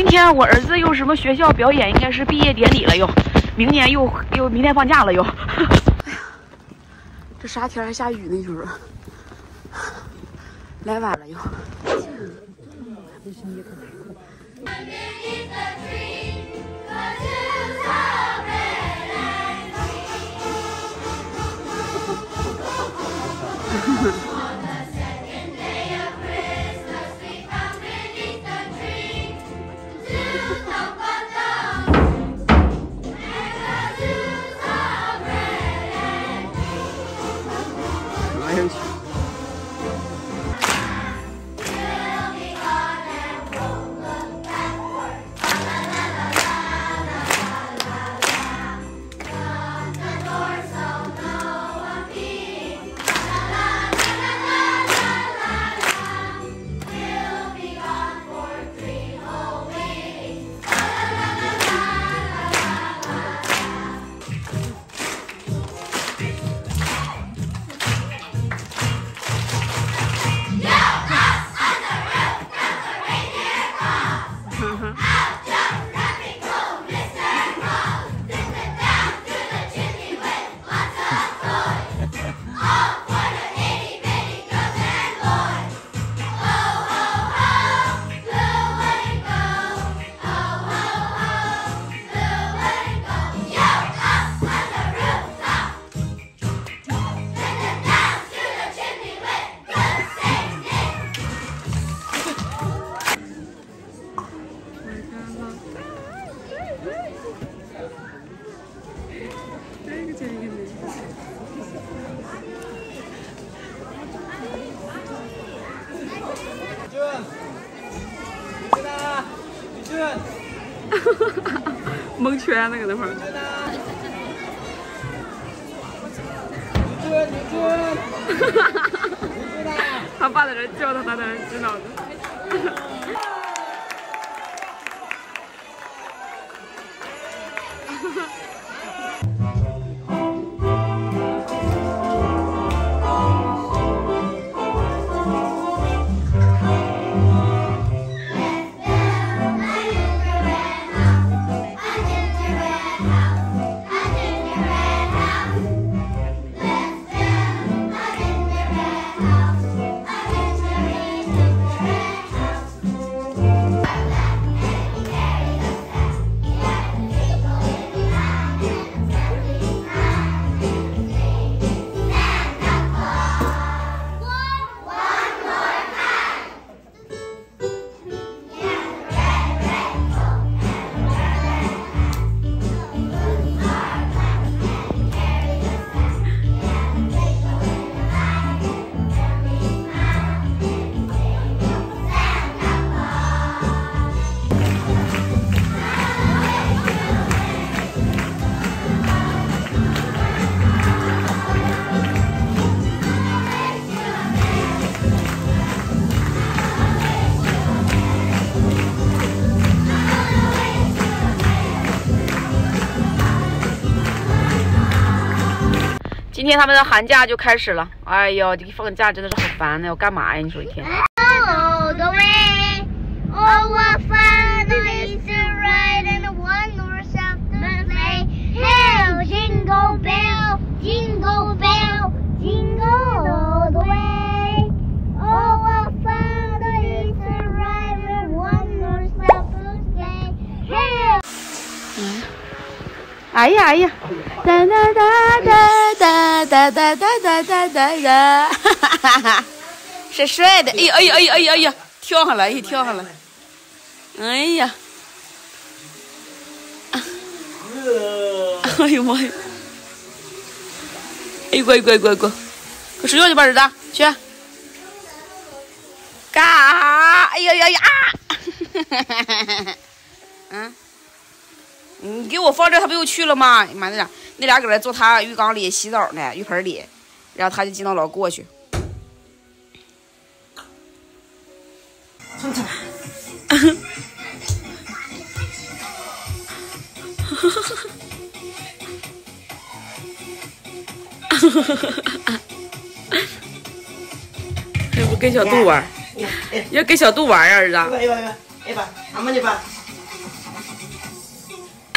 明天我儿子又什么学校表演，应该是毕业典礼了又，明年又又明天放假了又。哎呀，这啥天还下雨呢？你说说，来晚了又。times. 아이고 재밌겠네 유준! 멍 쳐야 하는 거다 바로 유준! 유준! 아빠들 왜 찍어 다들 왜 찍어 今天他们的寒假就开始了，哎呦，这个放假真的是好烦呢，要干嘛呀？你说一天。哎呀哎呀，哒哒哒哒哒哒哒哒哒哒哒，哈哈哈哈！是帅的，哎呀哎呀哎呀哎呀哎呀，跳上来，哎跳上来，哎呀，哎呦妈呀！哎乖乖乖乖，快睡觉去吧，儿子，去。干啥！哎呀呀呀！嗯。你给我放这，他不又去了吗？哎妈，那俩那俩搁那坐他浴缸里洗澡呢，浴盆里，然后他就进到老过去。要不跟小杜玩？要跟小杜玩呀，儿子？一把一把一把一把，俺们一把，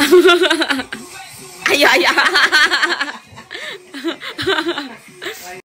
ai, ai, ai.